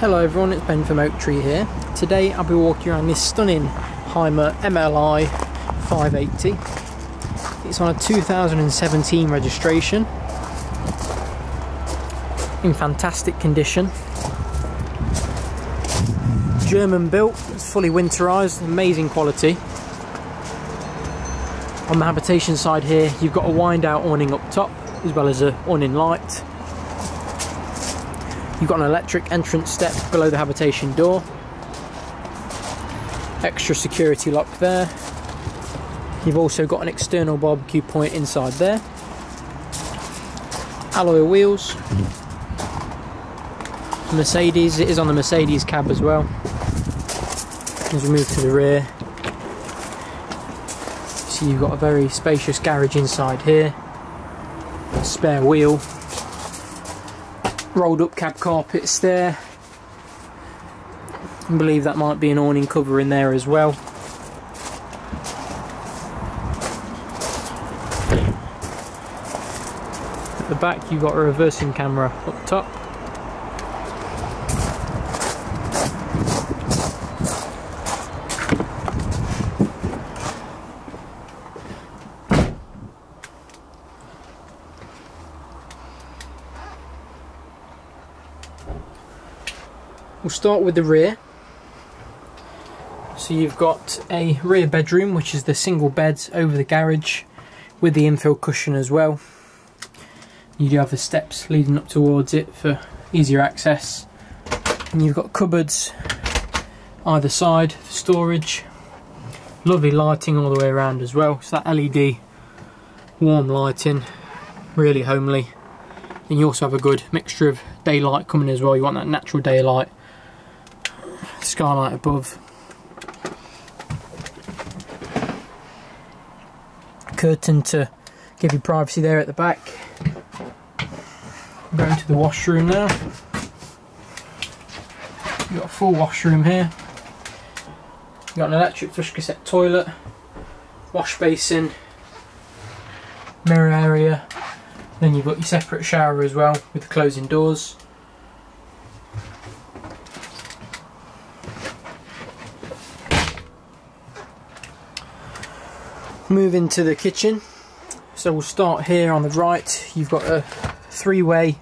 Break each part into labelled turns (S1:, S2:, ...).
S1: Hello everyone, it's Ben from Oak Tree here. Today I'll be walking around this stunning Hymer ML-I 580. It's on a 2017 registration. In fantastic condition. German built, it's fully winterised, amazing quality. On the habitation side here, you've got a wind out awning up top, as well as a awning light. You've got an electric entrance step below the habitation door. Extra security lock there. You've also got an external barbecue point inside there. Alloy wheels. Mercedes, it is on the Mercedes cab as well. As we move to the rear. So you've got a very spacious garage inside here. Spare wheel rolled up cab carpets there. I believe that might be an awning cover in there as well. At the back you've got a reversing camera up top. We'll start with the rear. So you've got a rear bedroom, which is the single bed over the garage with the infill cushion as well. You do have the steps leading up towards it for easier access. And you've got cupboards either side for storage. Lovely lighting all the way around as well. So that LED warm lighting, really homely. And you also have a good mixture of daylight coming as well. You want that natural daylight skylight above. Curtain to give you privacy there at the back. Going to the washroom now. You've got a full washroom here. You've got an electric flush cassette toilet, wash basin, mirror area. Then you've got your separate shower as well with the closing doors. Move into the kitchen. So we'll start here on the right. You've got a three-way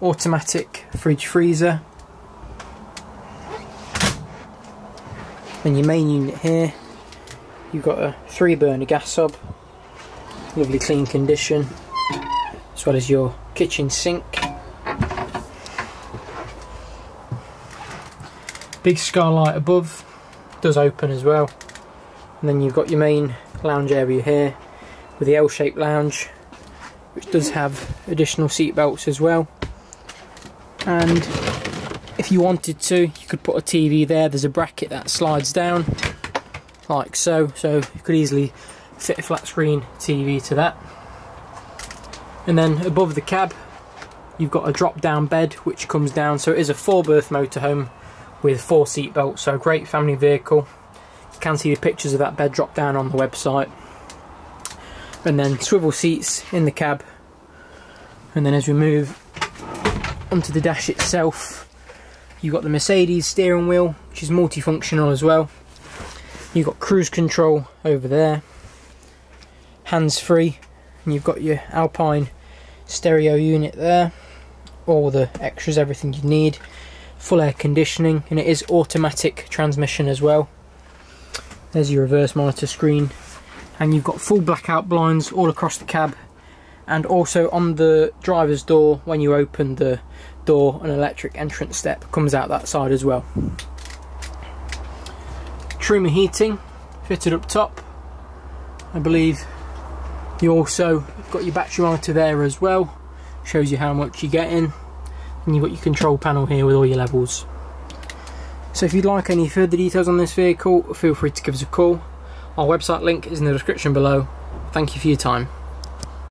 S1: automatic fridge freezer. Then your main unit here. You've got a three burner gas hob. Lovely clean condition. As well as your kitchen sink. Big skylight above. Does open as well and then you've got your main lounge area here with the L-shaped lounge which does have additional seat belts as well. And if you wanted to you could put a TV there. There's a bracket that slides down like so. So you could easily fit a flat screen TV to that. And then above the cab you've got a drop down bed which comes down. So it is a four berth motorhome with four seat belts so great family vehicle can see the pictures of that bed drop down on the website. And then swivel seats in the cab. And then as we move onto the dash itself, you've got the Mercedes steering wheel, which is multifunctional as well. You've got cruise control over there, hands-free, and you've got your Alpine stereo unit there, all the extras, everything you need, full air conditioning, and it is automatic transmission as well. There's your reverse monitor screen. And you've got full blackout blinds all across the cab. And also on the driver's door when you open the door an electric entrance step comes out that side as well. Truma heating fitted up top. I believe you also got your battery monitor there as well. Shows you how much you're getting. And you've got your control panel here with all your levels so if you'd like any further details on this vehicle, feel free to give us a call. Our website link is in the description below. Thank you for your time.